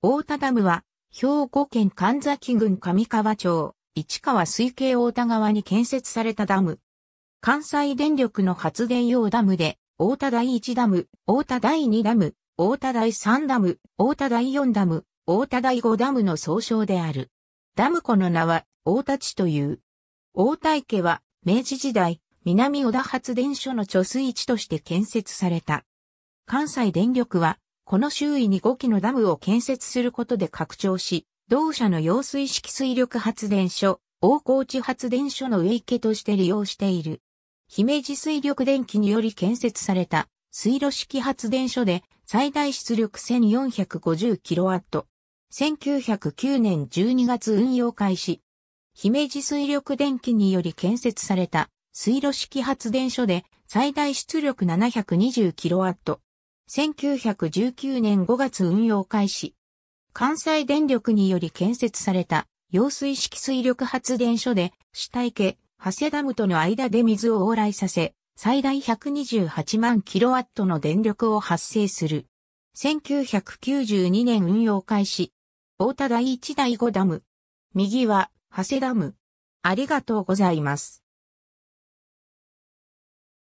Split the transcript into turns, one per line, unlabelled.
大田ダムは、兵庫県神崎郡上川町、市川水系大田川に建設されたダム。関西電力の発電用ダムで、大田第1ダム、大田第2ダム、大田第3ダム、大田第4ダム、大田第5ダムの総称である。ダム湖の名は、大田地という。大田池は、明治時代、南小田発電所の貯水池として建設された。関西電力は、この周囲に5基のダムを建設することで拡張し、同社の揚水式水力発電所、大河内発電所の上池として利用している。姫路水力電気により建設された水路式発電所で最大出力 1450kW。1909年12月運用開始。姫路水力電気により建設された水路式発電所で最大出力 720kW。1919年5月運用開始。関西電力により建設された揚水式水力発電所で下池、長谷ダムとの間で水を往来させ、最大128万キロワットの電力を発生する。1992年運用開始。大田第1第5ダム。右は、長谷ダム。ありがとうございます。